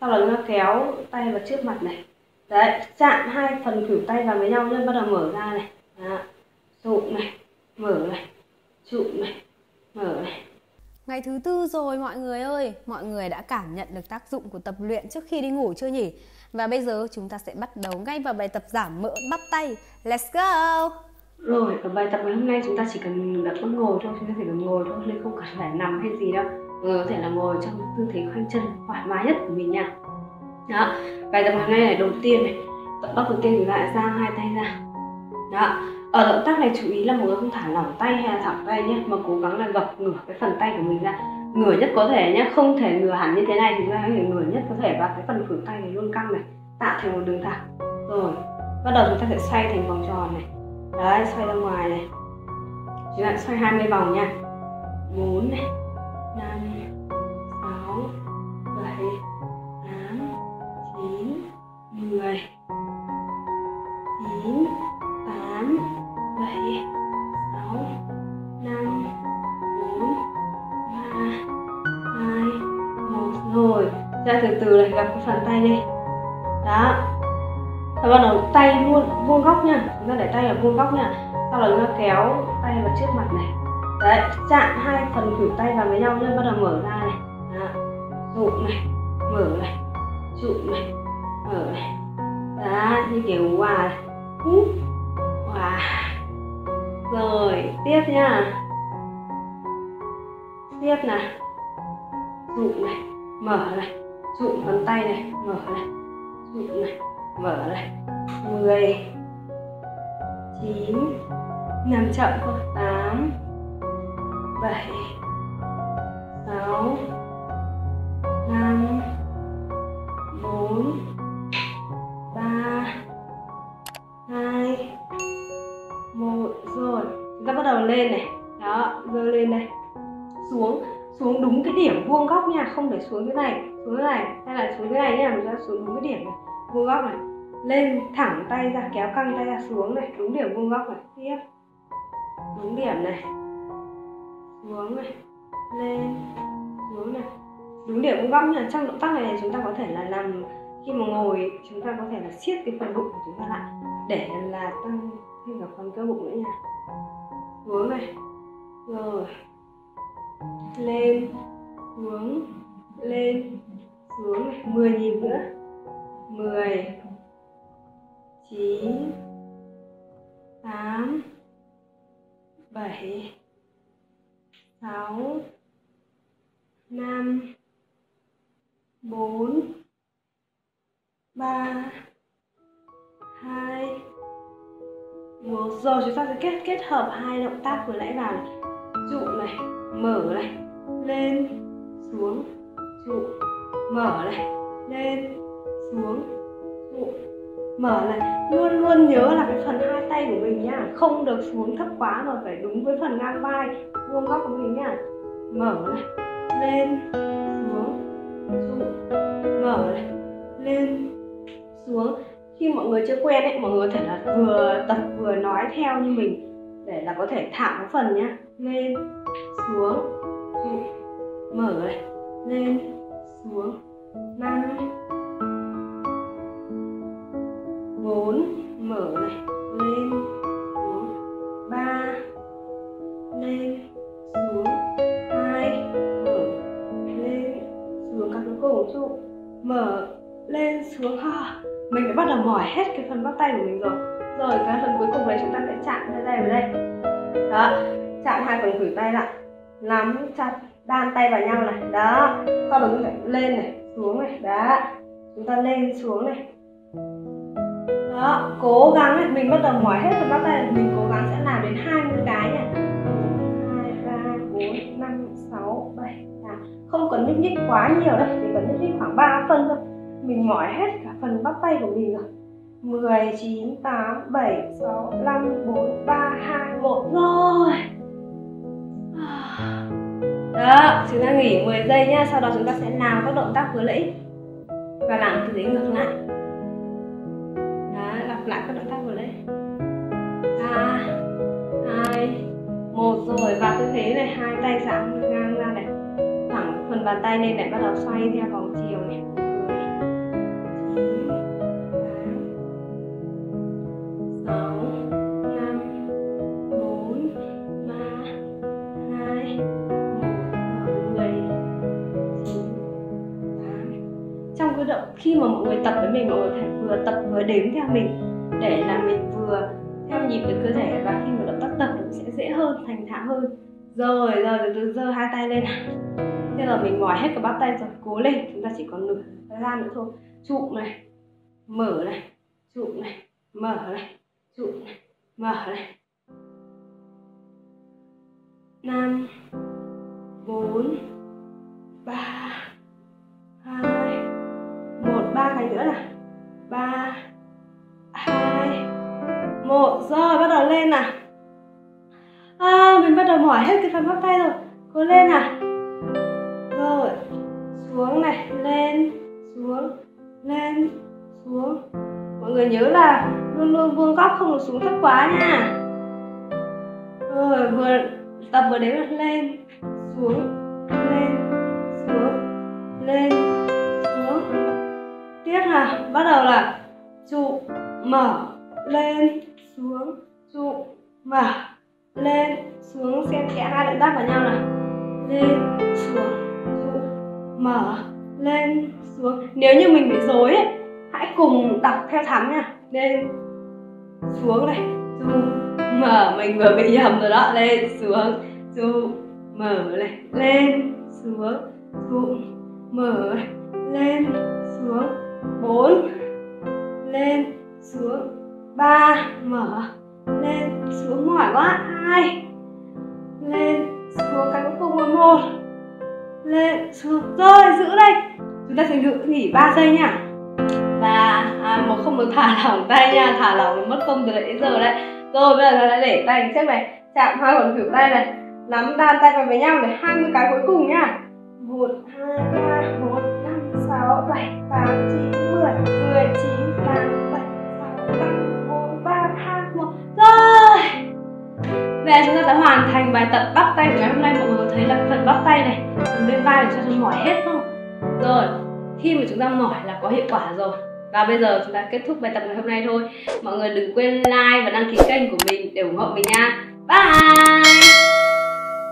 sau đó chúng ta kéo tay vào trước mặt này đấy chạm hai phần khuỷu tay vào với nhau nhá bắt đầu mở ra này đó. tụm này mở này tụm này mở này Ngày thứ tư rồi mọi người ơi, mọi người đã cảm nhận được tác dụng của tập luyện trước khi đi ngủ chưa nhỉ? Và bây giờ chúng ta sẽ bắt đầu ngay vào bài tập giảm mỡ bắp tay. Let's go! Rồi, ở bài tập ngày hôm nay chúng ta chỉ cần đặt con ngồi thôi, chúng ta chỉ cần ngồi thôi, nên không cần phải nằm hay gì đâu. Mọi người có thể là ngồi trong tư thế khoanh chân thoải mái nhất của mình nha. Đó, bài tập ngày hôm nay này đầu tiên này, động tác đầu tiên thì lại giang hai tay ra. Đó, ở động tác này chú ý là mọi người không thả lỏng tay hay là thẳng tay nhé, mà cố gắng là gập ngửa cái phần tay của mình ra ngửa nhất có thể nhé, không thể ngửa hẳn như thế này thì chúng ta có thể ngửa nhất có thể và cái phần khuỷu tay này luôn căng này, tạo thành một đường thẳng. Rồi, bắt đầu chúng ta sẽ xoay thành vòng tròn này đấy xoay ra ngoài này chúng ta xoay 20 vòng nha 4 này 5 6 7 8 9 10 9 8 7 6 5 4 3 2 1 rồi, ra từ từ này, gặp cái phần tay đi. Đó. Và bắt đầu tay vuông vuông góc nha. Chúng ta để tay ở vuông góc nha. Sau đó chúng ta kéo tay vào trước mặt này đấy, chạm hai phần khuỷu tay vào với nhau nhá, bắt đầu mở ra này. Đó. này, mở này tụm này, mở này. Đó, như kiểu hòa hút hòa rồi, tiếp nha tiếp này. Tụm này, mở này. Tụm phần tay này, mở này. Tụm này, mở này. 10 9 nằm chậm thôi, tám. 7 6 5 4 3 2 1 rồi. Chúng ta bắt đầu lên này. Đó giơ lên này. Xuống xuống đúng cái điểm vuông góc nha, không để xuống thế này, xuống thế này, hay là xuống thế này nha, mình ra xuống đúng cái điểm này, vuông góc này. Lên thẳng tay ra, kéo căng tay ra xuống này, đúng điểm vuông góc này. Tiếp. Đúng điểm này xuống này, lên xuống này. Đúng điểm vuông góc nha trong động tác này chúng ta có thể là nằm khi mà ngồi, chúng ta có thể là siết cái phần bụng của chúng ta lại để là tăng thêm cả phần cơ bụng nữa nha. Xuống này, rồi. Lên xuống lên xuống này. 10 nhịp nữa. 10 9 8 7 6 5 4 3 2 1 Rồi chúng ta sẽ kết kết hợp hai động tác vừa nãy vào này. Trụ này, mở này, lên, xuống, trụ, mở này, lên, xuống, trụ, mở này luôn luôn nhớ là cái phần hai tay của mình nhá. Không được xuống thấp quá mà phải đúng với phần ngang vai vuông góc của mình nhá mở này, lên, xuống trụ mở này, lên, xuống. Khi mọi người chưa quen ấy, mọi người có thể là vừa tập vừa nói theo như mình để là có thể thả cái phần nhá. Lên, xuống. Trụ mở này, lên, xuống. Năm, bốn. Mở này mỏi hết cái phần bắp tay của mình rồi. Rồi cái phần cuối cùng này chúng ta sẽ chạm ra đây vào đây. Đó chạm hai phần khuỷu tay lại. Nắm chặt đan tay vào nhau này. Đó sau đó chúng ta lên này xuống này. Đó chúng ta lên xuống này. Đó cố gắng này. mình bắt đầu mỏi hết phần bắp tay mình cố gắng sẽ làm đến 20 cái nha 2, 3, 4, 5, 6, 7, 8 không cần nhúc nhích quá nhiều đâu chỉ cần nhúc nhích khoảng 3 phân thôi. Mình mỏi hết cả phần bắp tay của mình rồi. 10, 9, 8, 7, 6, 5, 4, 3, 2, 1 rồi. Đó, chúng ta nghỉ 10 giây nhá Sau đó chúng ta sẽ làm các động tác vừa nãy Và làm tư thế ngược lại. Lặp lại các động tác vừa nãy. Ba hai một rồi và tư thế này hai tay giãn ngang ra này. Thẳng phần bàn tay lên lại bắt đầu xoay theo. Mọi người tập với mình, mọi người phải vừa tập vừa đếm theo mình để là mình vừa theo nhịp được cơ thể. Và khi mà động tác tập cũng sẽ dễ hơn, thành thạo hơn. Rồi rồi, từ từ, giơ hai tay lên. Thế là mình mỏi hết cả bắp tay rồi, cố lên, chúng ta chỉ còn nửa thời gian nữa thôi. Trụ này, mở này, trụ này, mở này, trụ này, mở này. Năm, bốn, ba một nữa nè. Ba hai một rồi bắt đầu lên nè. À, mình bắt đầu mỏi hết cái phần bắp tay rồi. Cố lên nè. Rồi xuống này lên xuống lên xuống. Mọi người nhớ là luôn luôn vuông góc không được xuống thấp quá nha. Rồi vừa tập vừa đếm lên xuống lên xuống lên là bắt đầu là trụ mở lên xuống trụ mở lên xuống xen kẽ hai động tác vào nhau này lên xuống trụ mở lên xuống nếu như mình bị rối ấy hãy cùng đọc theo thắm nha lên xuống này trụ mở mình vừa bị nhầm rồi đó lên xuống trụ mở này lên xuống trụ mở lên xuống 4 lên xuống. 3 mở. Lên xuống mỏi quá. 2 lên xuống cái cuối cùng là một. Lên xuống. Rồi giữ đây. Chúng ta sẽ nghỉ 3 giây nha. Và à, một không được thả lỏng tay nha. Thả lỏng mất công từ nãy giờ đấy. Rồi bây giờ là để tay. Trước này chạm hai quần khỉu tay này. Nắm đan tay vào với nhau để 20 cái cuối cùng phần bắp tay này phần bên vai để cho chúng mỏi hết không? Rồi, khi mà chúng ta mỏi là có hiệu quả rồi. Và bây giờ chúng ta kết thúc bài tập ngày hôm nay thôi. Mọi người đừng quên like và đăng ký kênh của mình để ủng hộ mình nha. Bye!